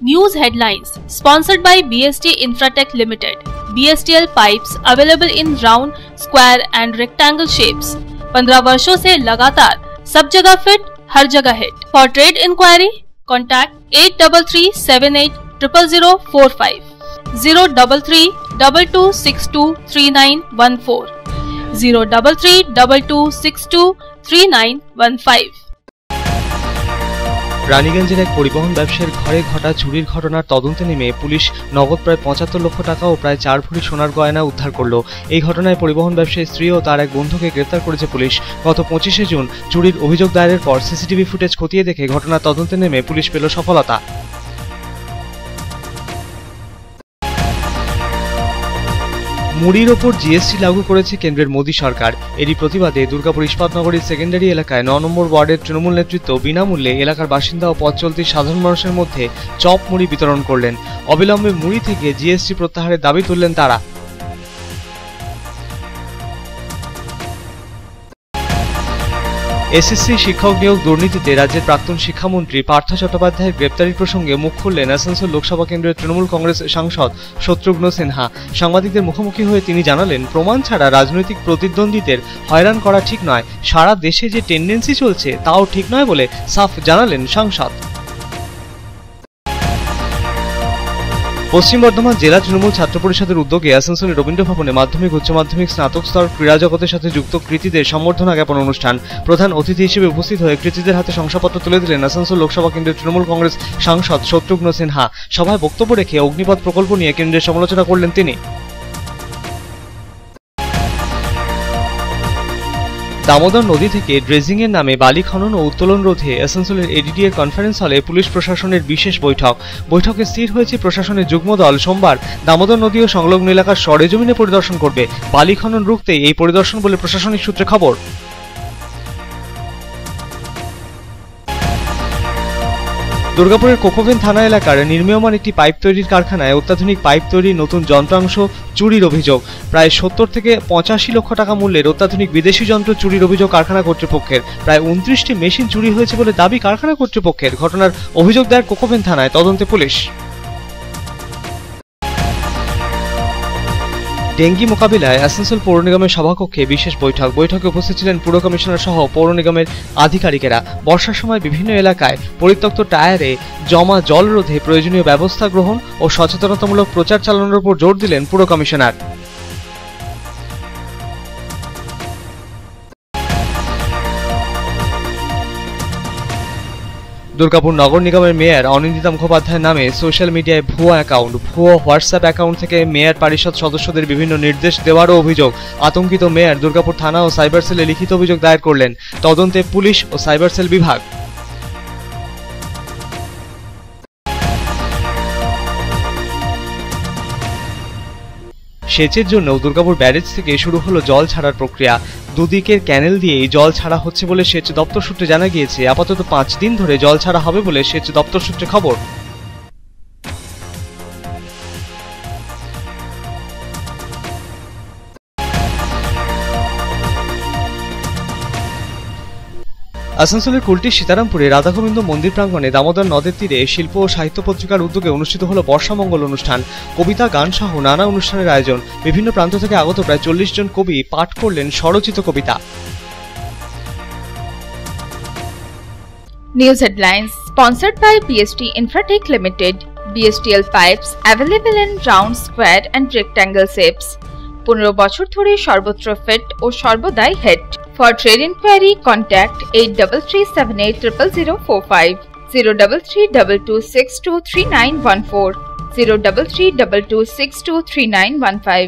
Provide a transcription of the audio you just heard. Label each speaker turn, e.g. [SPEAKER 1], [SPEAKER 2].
[SPEAKER 1] News headlines sponsored by BST Infratech Limited. BSTL pipes available in round, square and rectangle shapes. 15 वर्षों से लगातार सब जगह fit हर जगह hit for trade inquiry contact eight double three seven eight triple zero four five zero double three double two six two three nine one four zero double three double two six two three nine one five
[SPEAKER 2] রানীগঞ্জের এক পরিবহন ব্যবসায়ীর ঘরে ঘটা চুরির ঘটনার তদন্তে নেমে police নগদ প্রায় পঁচাত্তর লক্ষ টাকা ও প্রায় চার ভরি সোনার গয়না উদ্ধার করল। এই ঘটনায় পরিবহন ব্যবসায়ীর স্ত্রী ও তার এক বন্ধুকে গ্রেপ্তার করেছে পুলিশ। গত পঁচিশে জুন চুরির অভিযোগ দায়েরের পর সিসিটিভি ফুটেজ খতিয়ে দেখে ঘটনার তদন্তে নেমে পুলিশ পেল সফলতা। মুড়ির ওপর জিএসটি লাগু করেছে কেন্দ্রের মোদী সরকার। এরই প্রতিবাদে দুর্গাপুর ইস্পাতনগরীর সেকেন্ডারি এলাকায় ন নম্বর ওয়ার্ডের তৃণমূল নেতৃত্ব বিনামূল্যে এলাকার বাসিন্দা ও পথ চলতি সাধারণ মানুষের মধ্যে চপ মুড়ি বিতরণ করলেন। অবিলম্বে মুড়ি থেকে জিএসটি প্রত্যাহারের দাবি তুললেন তারা। এসএসসি শিক্ষক নিয়োগ দুর্নীতিতে রাজ্যের প্রাক্তন শিক্ষামন্ত্রী পার্থ চট্টোপাধ্যায়ের গ্রেপ্তারি প্রসঙ্গে মুখ খুললেন আসানসোল লোকসভা কেন্দ্রের তৃণমূল কংগ্রেস সাংসদ শত্রুঘ্ন সিনহা। সাংবাদিকদের মুখোমুখি হয়ে তিনি জানালেন, প্রমাণ ছাড়া রাজনৈতিক প্রতিদ্বন্দ্বীদের হয়রান করা ঠিক নয়। সারা দেশে যে টেন্ডেন্সি চলছে, তাও ঠিক নয় বলে সাফ জানালেন সাংসদ। পশ্চিম বর্ধমান জেলা তৃণমূল ছাত্র পরিষদের উদ্যোগে আসানসোলে রবীন্দ্র ভবনে মাধ্যমিক, উচ্চ মাধ্যমিক, স্নাতক স্তর, ক্রীড়া জগতের সাথে যুক্ত কৃতীদের সম্বর্ধনা জ্ঞাপন অনুষ্ঠান। প্রধান অতিথি হিসেবে উপস্থিত হয়ে কৃতীদের হাতে শংসাপত্র তুলে দিলেন আসানসোল লোকসভা কেন্দ্রের তৃণমূল কংগ্রেস সাংসদ শত্রুঘ্ন সিনহা। সভায় বক্তব্য রেখে অগ্নিপথ প্রকল্প নিয়ে কেন্দ্রের সমালোচনা করলেন তিনি। দামোদর নদী থেকে ড্রেজিংয়ের নামে বালি খনন ও উত্তোলন রোধে আসানসোলের এডিডিএ কনফারেন্স হলে পুলিশ প্রশাসনের বিশেষ বৈঠক। বৈঠকে স্থির হয়েছে প্রশাসনের যুগ্ম দল। সোমবার দামোদর নদী ও সংলগ্ন এলাকার সরেজমিনে পরিদর্শন করবে বালি খনন রুখতে এই পরিদর্শন বলে প্রশাসনিক সূত্রে খবর। দুর্গাপুরের কোকোভেন থানা এলাকার নির্মীয়মান একটি পাইপ তৈরির কারখানায় অত্যাধুনিক পাইপ তৈরির নতুন যন্ত্রাংশ চুরির অভিযোগ। প্রায় সত্তর থেকে পঁচাশি লক্ষ টাকা মূল্যের অত্যাধুনিক বিদেশি যন্ত্র চুরির অভিযোগ কারখানা কর্তৃপক্ষের। প্রায় উনত্রিশটি মেশিন চুরি হয়েছে বলে দাবি কারখানা কর্তৃপক্ষের। ঘটনার অভিযোগ দেয় কোকোভেন থানায় তদন্তে পুলিশ। ডেঙ্গি মোকাবিলায় আসানসোল পৌর নিগমের সভাকক্ষে বিশেষ বৈঠক। বৈঠকে উপস্থিত ছিলেন পুর কমিশনার সহ পৌর নিগমের আধিকারিকেরা। বর্ষার সময় বিভিন্ন এলাকায় পরিত্যক্ত টায়ারে জমা জল রোধে প্রয়োজনীয় ব্যবস্থা গ্রহণ ও সচেতনতামূলক প্রচার চালানোর উপর জোর দিলেন পুর কমিশনার। দুর্গাপুর নগর নিগমের মেয়র অনিন্দিতা মুখোপাধ্যায়ের নামে সোশ্যাল মিডিয়ায় ভুয়া অ্যাকাউন্ট, ভুয়া হোয়াটসঅ্যাপ অ্যাকাউন্ট থেকে মেয়র পরিষদ সদস্যদের বিভিন্ন নির্দেশ দেওয়ারও অভিযোগ। আতঙ্কিত মেয়র দুর্গাপুর থানা ও সাইবার সেলে লিখিত অভিযোগ দায়ের করলেন। তদন্তে পুলিশ ও সাইবার সেল বিভাগ। সেচের জন্য দুর্গাপুর ব্যারেজ থেকে শুরু হলো জল ছাড়ার প্রক্রিয়া। দুদিকের ক্যানেল দিয়েই জল ছাড়া হচ্ছে বলে সেচ দপ্তর সূত্রে জানা গিয়েছে, আপাতত পাঁচ দিন ধরে জল ছাড়া হবে বলে সেচ দপ্তর সূত্রে খবর। আসানসোলের কুলটি সীতারামপুরে রাধাগোবিন্দ মন্দির প্রাঙ্গণে দামোদর নদের তীরে শিল্প ও সাহিত্য পত্রিকার উদ্যোগে অনুষ্ঠিত হল বর্ষামঙ্গল অনুষ্ঠান কবিতা গান সহ নানা অনুষ্ঠানের আয়োজন বিভিন্ন প্রান্ত থেকে আগত প্রায় চল্লিশ জন কবি পাঠ করলেন স্বরচিত কবিতা
[SPEAKER 3] News headlines sponsored by BST Infratech Limited. BSTL pipes available in round, square and rectangle shapes. পনেরো বছর ধরে সর্বত্র ফিট ও সর্বদাই hit. For trade inquiry, contact eight double three seven eight triple zero four five. Zero double three double two six two three nine one four. Zero double three double two six two three nine one five.